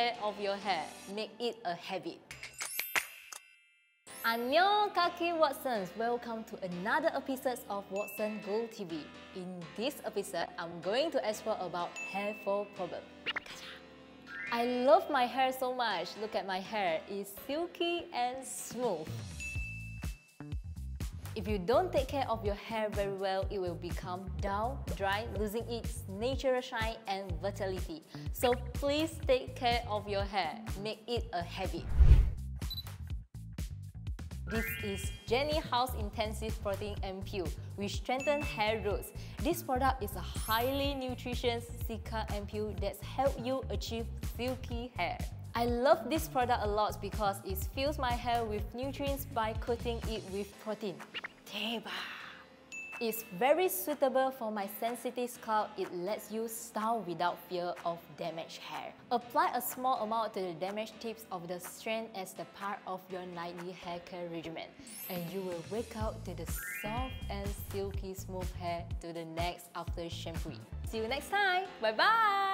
care of your hair. Make it a habit. Annyeong Kaki Watsons! Welcome to another episode of Watson Glow TV. In this episode, I'm going to explore about hair fall problem. I love my hair so much. Look at my hair. It's silky and smooth. If you don't take care of your hair very well, it will become dull, dry, losing its natural shine and vitality. So please take care of your hair. Make it a habit. This is Jenny House Intensive Protein Ampule, which strengthens hair roots. This product is a highly nutritious Cica ampule that helps you achieve silky hair. I love this product a lot because it fills my hair with nutrients by coating it with protein. Teba! It's very suitable for my sensitive scalp. It lets you style without fear of damaged hair. Apply a small amount to the damaged tips of the strand as the part of your nightly hair care regimen. And you will wake up to the soft and silky smooth hair to the next after shampoo. See you next time. Bye bye!